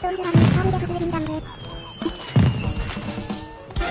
東京さんの顔で外れる